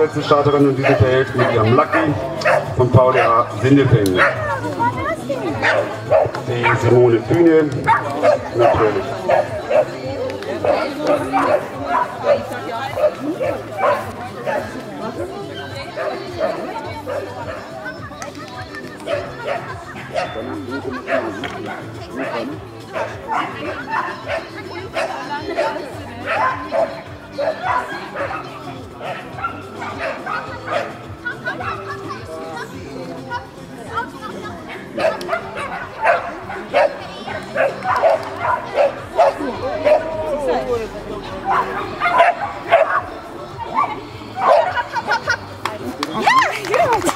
Letzte Starterin in diesem Feld Miriam Lucky von Paula Sindelfing. Die Simone Bühne natürlich. Yeah, yeah.